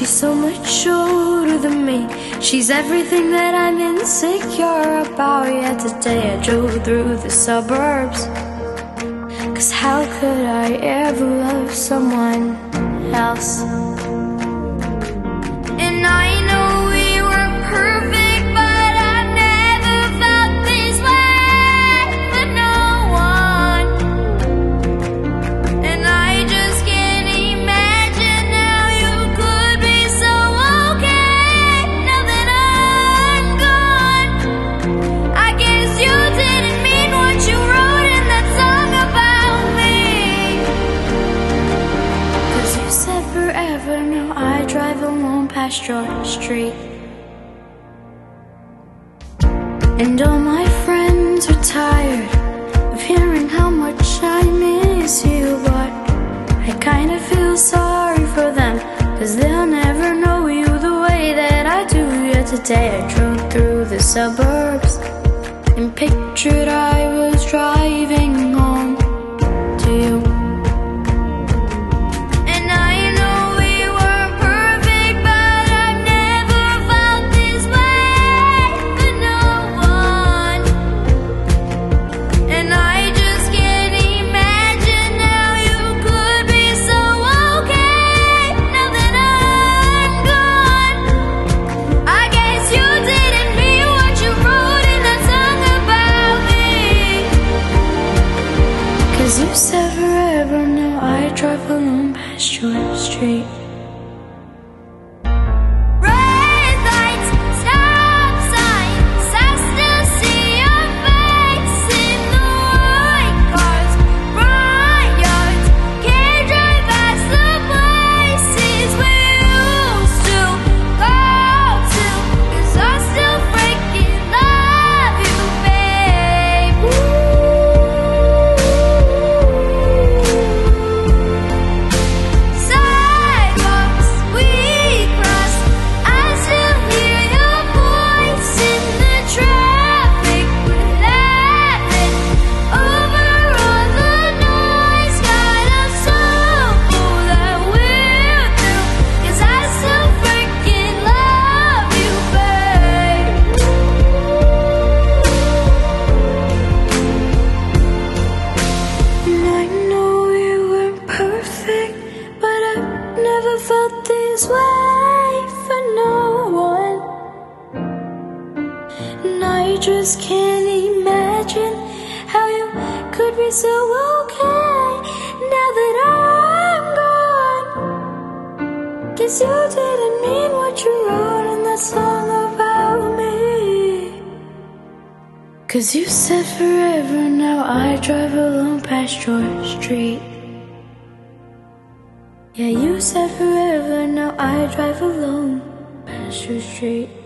She's so much older than me. She's everything that I'm insecure about. Yet today I drove through the suburbs. Cause how could I ever love someone else? Now I drive alone past your street. And all my friends are tired of hearing how much I miss you, but I kinda feel sorry for them, cause they'll never know you the way that I do. Yet today I drove through the suburbs and pictured I was driving home alone past way for no one. And I just can't imagine how you could be so okay now that I'm gone. Guess you didn't mean what you wrote in that song about me. Cause you said forever, now I drive alone past your street. Yeah, you said forever, now I drive alone past your street.